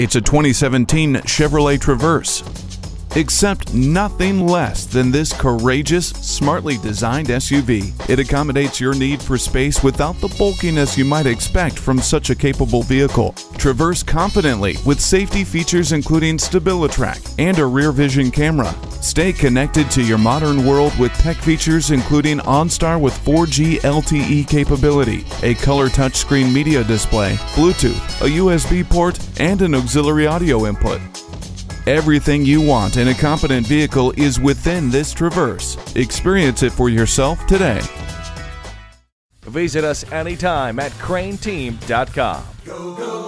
It's a 2017 Chevrolet Traverse. Accept nothing less than this courageous, smartly designed SUV. It accommodates your need for space without the bulkiness you might expect from such a capable vehicle. Traverse confidently with safety features including StabiliTrak and a rear vision camera. Stay connected to your modern world with tech features including OnStar with 4G LTE capability, a color touchscreen media display, Bluetooth, a USB port, and an auxiliary audio input. Everything you want in a competent vehicle is within this Traverse. Experience it for yourself today. Visit us anytime at crainteam.com. Go, go,